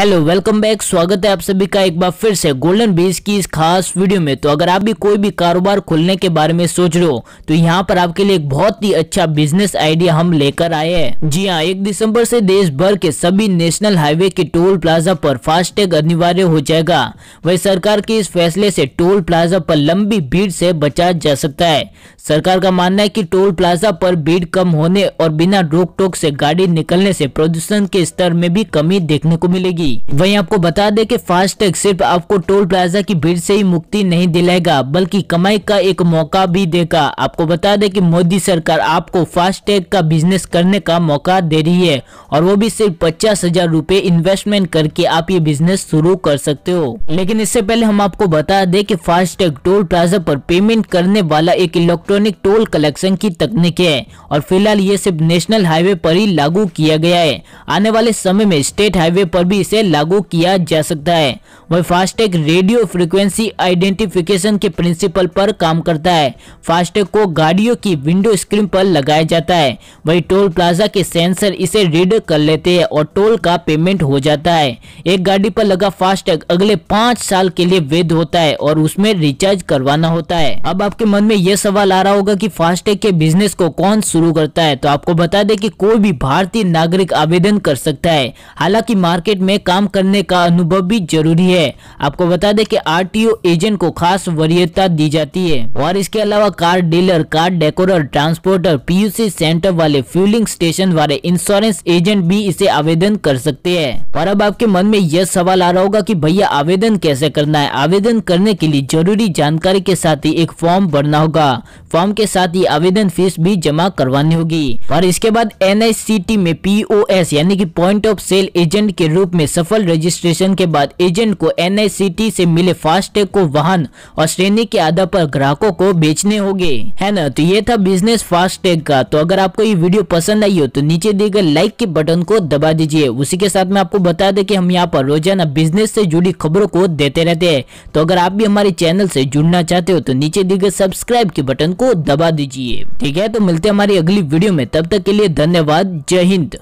Hello, welcome back. स्वागत है आप सभी का एक बार फिर से गोल्डन बीज की इस खास वीडियो में। तो अगर आप भी कोई भी कारोबार खोलने के बारे में सोच रहे हो तो यहाँ पर आपके लिए एक बहुत ही अच्छा बिज़नेस आइडिया हम लेकर आए हैं। जी हाँ एक दिसंबर से देश भर के सभी नेशनल हाईवे के टोल प्लाजा पर फास्टैग अनिवार्य हो जाएगा। वही सरकार के इस फैसले से टोल प्लाजा पर लंबी भीड़ से बचा जा सकता है। सरकार का मानना है की टोल प्लाजा पर भीड़ कम होने और बिना रोक टोक से गाड़ी निकलने से प्रदूषण के स्तर में भी कमी देखने को मिलेगी। होगी वहीं आपको बता दें कि फास्टैग सिर्फ़ आपको टोल प्लाजा की भीड़ से ही मुक्ति नहीं दिलाएगा, बल्कि कमाई का एक मौका भी देगा। आपको बता दें कि मोदी सरकार आपको फास्टैग का बिज़नेस करने का मौका दे रही है, और वो भी सिर्फ़ पचास हज़ार रूपए इन्वेस्टमेंट करके आप ये बिज़नेस शुरू कर सकते हो। लेकिन इससे पहले हम आपको बता दें कि फास्टैग टोल प्लाजा पर पेमेंट करने वाला एक इलेक्ट्रॉनिक टोल कलेक्शन की तकनीक है, और फ़िलहाल ये सिर्फ़ नेशनल हाईवे पर ही लागू किया गया है। आने वाले समय में स्टेट हाईवे पर भी इसे लागू किया जा सकता है। वही फास्टैग रेडियो फ्रीक्वेंसी आइडेंटिफिकेशन के प्रिंसिपल पर काम करता है। फास्टैग को गाड़ियों की विंडो स्क्रीन पर लगाया जाता है। वही टोल प्लाजा के सेंसर इसे रीड कर लेते हैं और टोल का पेमेंट हो जाता है। एक गाड़ी पर लगा फास्टैग अगले पाँच साल के लिए वैध होता है और उसमें रिचार्ज करवाना होता है। अब आपके मन में यह सवाल आ रहा होगा कि फास्टैग के बिज़नेस को कौन शुरू करता है? तो आपको बता दें कि कोई भी भारतीय नागरिक आवेदन कर सकता है। हालाँकि मार्केट में काम करने का अनुभव भी ज़रूरी है। आपको बता दें कि आरटीओ एजेंट को खास वरीयता दी जाती है। और इसके अलावा car dealer, car decorator, transporter, PUC centre वाले फ्यूलिंग स्टेशन वाले इंश्योरेंस एजेंट भी इसे आवेदन कर सकते हैं। और अब आपके मन में यह सवाल आ रहा होगा कि भैया आवेदन कैसे करना है? आवेदन करने के लिए ज़रूरी जानकारी के साथ ही एक फॉर्म भरना होगा। फॉर्म के साथ ही आवेदन फ़ीस भी जमा करवानी होगी। और इसके बाद एन में पीओएस, यानी कि पॉइंट ऑफ़ सेल एजेंट के रूप में सफल रजिस्ट्रेशन के बाद एजेंट को एन से मिले फास्टैग को वाहन और श्रेणी के आधार पर ग्राहकों को बेचने होंगे। है ना? तो ये था बिज़नेस फास्टैग का। तो अगर आपको ये वीडियो पसंद आई हो तो नीचे दिए गए लाइक के बटन को दबा दीजिए। उसी के साथ में आपको बता दें कि हम यहाँ पर रोज़ाना बिज़नेस से जुड़ी खबरों को देते रहते हैं। तो अगर आप भी हमारे चैनल से जुड़ना चाहते हो तो नीचे दिए गए सब्सक्राइब के बटन को दबा दीजिए। ठीक है? तो मिलते हैं हमारी अगली वीडियो में। तब तक के लिए धन्यवाद। जय हिंद।